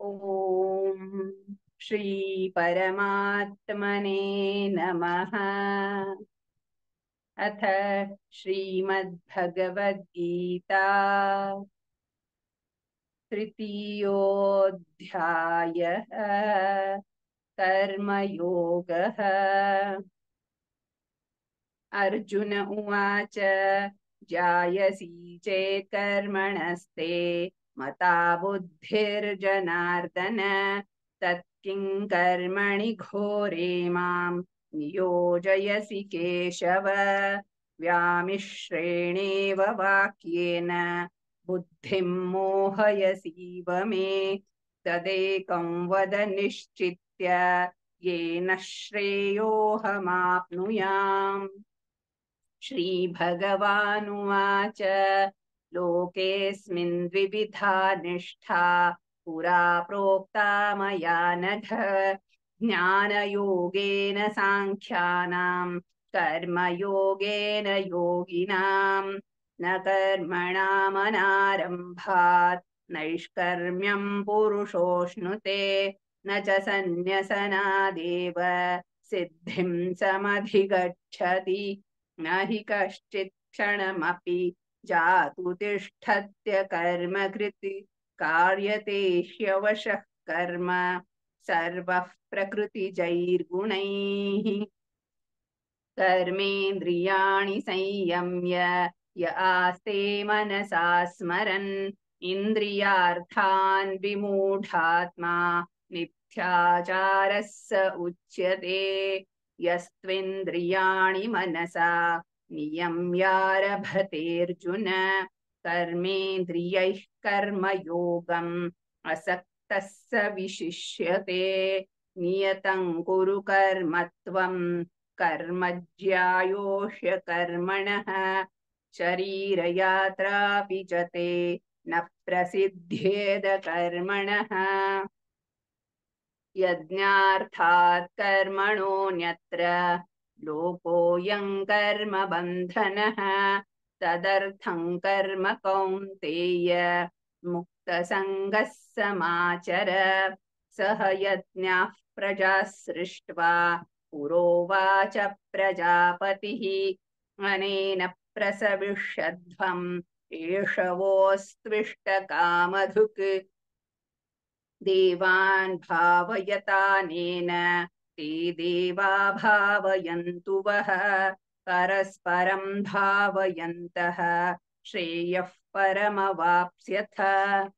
ॐ श्रीपरमात्मने नमः। अथ श्रीमद्भगवद्गीता तृतीयोऽध्यायः कर्मयोगः। अर्जुन उवाच जायसी चेत् कर्मणस्ते। मता बुद्धिर्जनार्दन तत्किं कर्मणि घोरे माँ, नियोजयसि केशव, व्यामिश्रेणेव वाक्येन, बुद्धिं मोहयसीव मे, तदेकं वद निश्चित्य, येन श्रेयोऽहमाप्नुयाम्। श्रीभगवानुवाच। लोकेऽस्मिन् द्विविधा निष्ठा, पुरा प्रोक्ता मया नघ ज्ञानयोगेन साङ्ख्यानां कर्मयोगेन योगिनां। न कर्मणामनारम्भात्, नैष्कर्म्यं पुरुषोऽश्नुते न च सन्न्यसनादेव। सिद्धिं समधिगच्छति, न हि कश्चित् क्षणमपि जातु तिष्ठत्य कर्मकृति कार्यते ह्यवशः कर्म सर्वः प्रकृतिजैर्गुणैः। कर्मेन्द्रियाणि संयम्य य आस्ते मनसा स्मरन् इन्द्रियार्थान् विमूढात्मा मिथ्याचारः स उच्यते। यस्त्विन्द्रियाणि मनसा नियम्यारभतेऽर्जुन कर्मेन्द्रियैः कर्मयोगम् असक्तः स विशिष्यते। नियतं कुरु कर्म त्वं कर्मज्यायोष्य कर्मणः। शरीरयात्रापि च ते न प्रसिद्ध्येद कर्मणः। यज्ञार्थात् कर्मणोऽन्यत्र लोकोऽयं कर्म बन्धनः तदर्थं कर्म कौन्तेय, मुक्तसङ्गः समाचर। सह यज्ञाः प्रजाः सृष्ट्वा, पुरोवाच प्रजापतिः। अनेन प्रसविष्यध्वम् एषवोऽस्त्विष्टकामधुक्। देवान् ते देवा भावयन्तु वः, परस्परं भावयन्तः, श्रेयः परमवाप्स्यथ।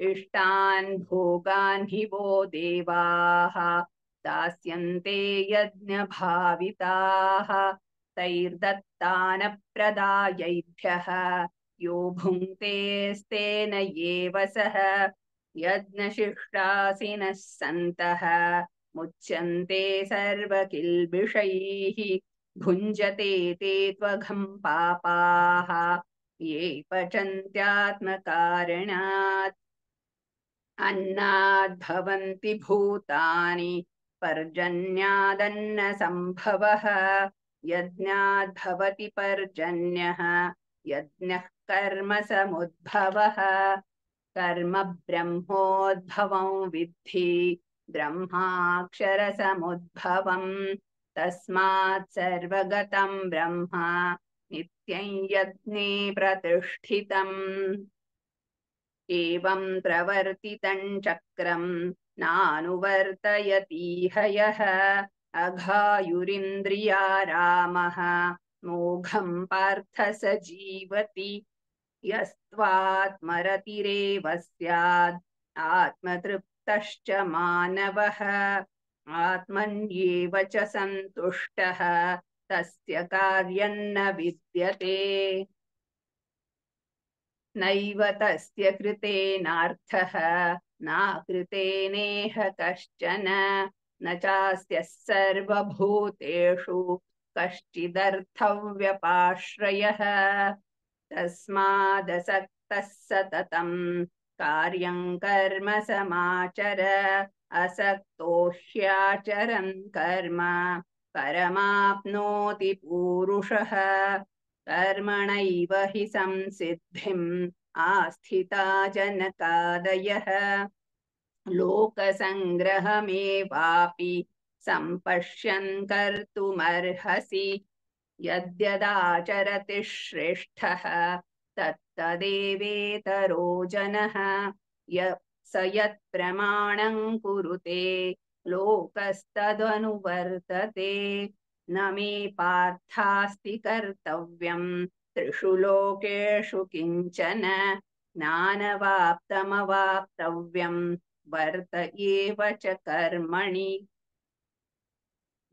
इष्टान् भोगान् हि वो देवाः, दास्यन्ते यज्ञभाविताः, तैर्दत्तानप्रदायैभ्यः, यो भुङ्क्तेस्तेन एव सः। यज्ञशिष्टासिनः सन्तः मुच्यन्ते सर्वकिल्बिषैः, भुञ्जते ते त्वघं पापाः। ये पचन्त्यात्मकारणात् अन्नाद्भवन्ति भूतानि पर्जन्यादन्नसम्भवः यज्ञाद्भवति पर्जन्यः, यज्ञः कर्म समुद्भवः। कर्म ब्रह्मोद्भवं विद्धि ब्रह्माक्षरसमुद्भवम् तस्मात् सर्वगतं ब्रह्म नित्यं यज्ञे प्रतिष्ठितम् एवं प्रवर्तितं चक्रं नानुवर्तयतीह मोघं पार्थ स जीवति। यस्त्वात्मरतिरेव स्यात् आत्मतृप्तश्च मानवः, आत्मन्येव च सन्तुष्टः, तस्य कार्यं न विद्यते। नैव तस्य कृतेनार्थः नाकृतेनेह कश्चन न चास्त्यः सर्वभूतेषु कश्चिदर्थव्यपाश्रयः। तस्मादसक्तः सततं कार्यं कर्म समाचर असक्तो कर्म परमाप्नोति पूरुषः। कर्मणैव हि संसिद्धिं आस्थिता जनकादयः लोकसङ्ग्रहमेवापि सम्पश्यन् कर्तुमर्हसि यद्यदाचरति श्रेष्ठः, तत्तदेवेतरो जनः। य स यत्प्रमाणं कुरुते, लोकस्तदनुवर्तते। न मे पार्थास्ति कर्तव्यं, त्रिषु लोकेषु किंचन ज्ञानवाप्तमवाप्तव्यं। वर्त एव च कर्मणि।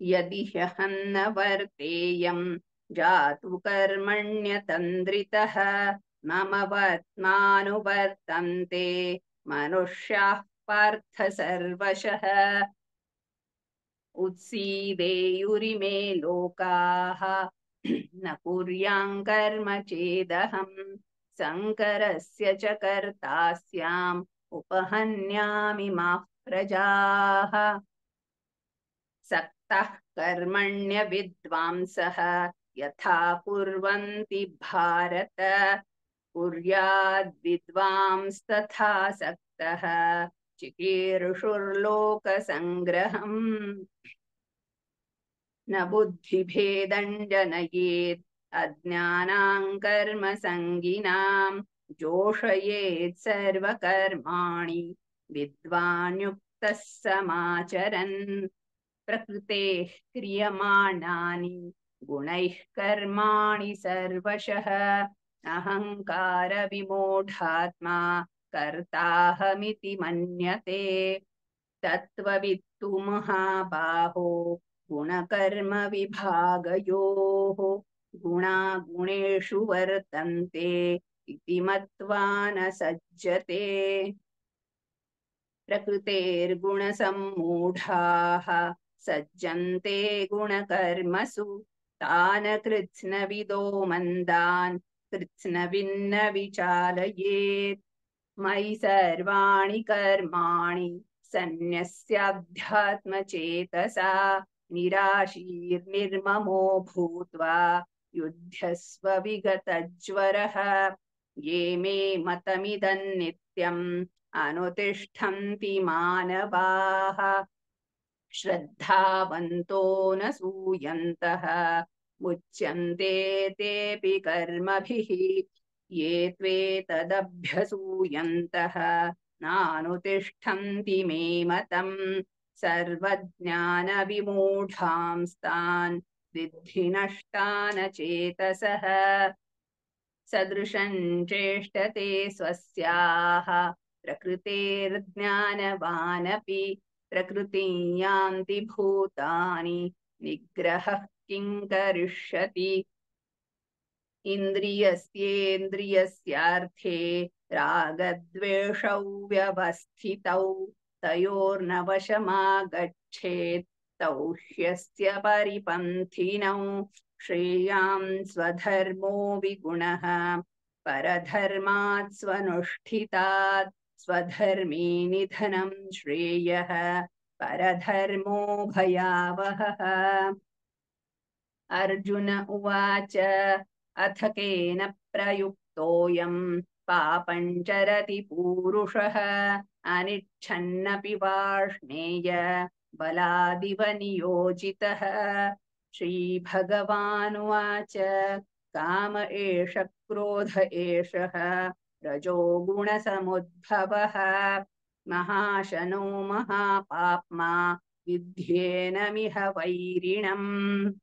यदि ह्यहं न वर्तेयं जातु कर्मण्यतन्द्रितः, मम वर्त्मानुवर्तन्ते मनुष्याः पार्थ सर्वशः। उत्सीदेयुरिमे लोकाः, न कुर्यां कर्म चेदहं शङ्करस्य च कर्ता स्याम्, उपहन्यामि माः प्रजाः। कर्मण्य विद्वांसः यथा कुर्वन्ति भारत। कुर्याद्विद्वांस्तथा सक्तः चिकीर्षुर्लोकसङ्ग्रहम्। न बुद्धिभेदं जनयेत् अज्ञानां जोषयेत् सर्वकर्माणि। विद्वान्युक्तः समाचरन्। प्रकृतेः क्रियमाणानि, गुणैः कर्माणि सर्वशः। अहङ्कारविमूढात्मा, कर्ताहमिति मन्यते। तत्त्ववित्तु महाबाहो, गुणकर्मविभागयोः। गुणा गुणेषु वर्तन्ते, इति मत्वा न सज्जते। प्रकृतेर्गुणसम्मूढाः। सज्जन्ते गुणकर्मसु तान् कृत्स्नविदो मन्दान् कृत्स्नविन्न विचालयेत् मयि सर्वाणि कर्माणि सन्न्यस्याध्यात्मचेतसा, निराशीर्निर्ममो भूत्वा युध्यस्व विगतज्वरः। ये मे मतमिदं नित्यम्, अनुतिष्ठन्ति मानवाः। श्रद्धावन्तो न सूयन्तः, मुच्यन्ते तेऽपि कर्मभिः, ये त्वेतदभ्यसूयन्तः नानुतिष्ठन्ति मे मतम्, सर्वज्ञानविमूढांस्तान् विद्धि नष्टान चेतसः सदृशं चेष्टते स्वस्याः, प्रकृतेर्ज्ञानवानपि प्रकृतिं यान्ति भूतानि, निग्रहः किं करिष्यति? इन्द्रियस्येन्द्रियस्यार्थे रागद्वेषौ व्यवस्थितौ तयोर्न वशमागच्छेत् तौ ह्यस्य परिपन्थिनौ, श्रेयां स्वधर्मो विगुणः, परधर्मात् स्वनुष्ठितात् स्वधर्मे निधनं श्रेयः परधर्मो भयावहः। अर्जुन उवाच, अथ केन प्रयुक्तोऽयं पापं चरति पूरुषः, अनिच्छन्नपि वार्ष्णेय बलादिव नियोजितः। श्रीभगवानुवाच, काम एष, क्रोध एषः रजोगुणसमुद्भवः महाशनो महापाप्मा विध्येनमिह वैरिणम्।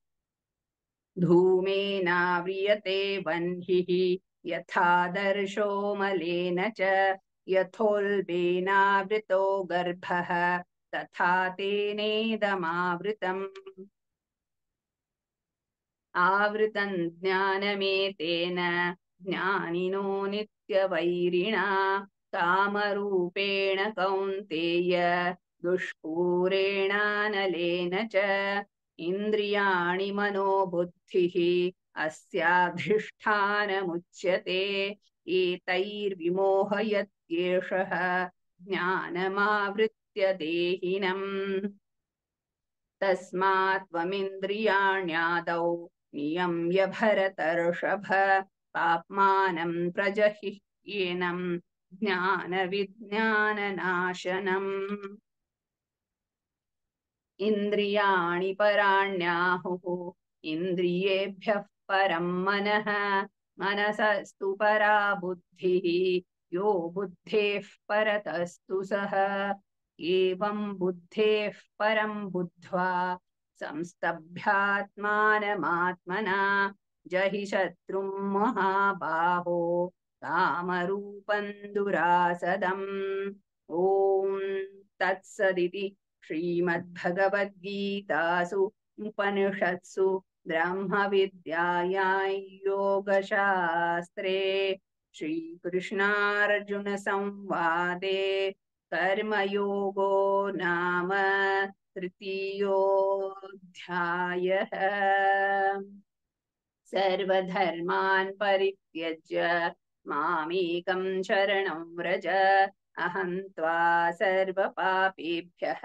धूमेनाव्रियते वह्निः। यथादर्शो मलेन च यथोल्बेनावृतो गर्भः। तथा तेनेदमावृतम्। आवृतं ज्ञानमेतेन ज्ञानिनो नित्यवैरिणा कामरूपेण कौन्तेय दुष्पूरेणानलेन च इन्द्रियाणि मनोबुद्धिः अस्याधिष्ठानमुच्यते, एतैर्विमोहयत्येषः ज्ञानमावृत्य देहिनम्। तस्मात् त्वमिन्द्रियाण्यादौ नियम्य भरतर्षभ पाप्मानं प्रजहि येनं ज्ञानविज्ञाननाशनम्। इन्द्रियाणि पराण्याहुः, इन्द्रियेभ्यः परं मनः, मनसस्तु परा बुद्धिः, यो बुद्धेः परतस्तु सः। एवं बुद्धेः परं बुद्ध्वा संस्तभ्यात्मानमात्मना जहि शत्रुं महाबाहो कामरूपं दुरासदम् ॐ तत्सदिति श्रीमद्भगवद्गीतासु उपनिषत्सु ब्रह्मविद्यायां श्रीकृष्णार्जुनसंवादे कर्मयोगो नाम तृतीयोऽध्यायः। सर्वधर्मान् परित्यज्य मामेकं शरणं व्रज। अहं त्वा सर्वपापेभ्यः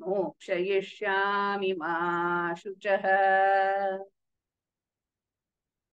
मोक्षयिष्यामि मा शुचः।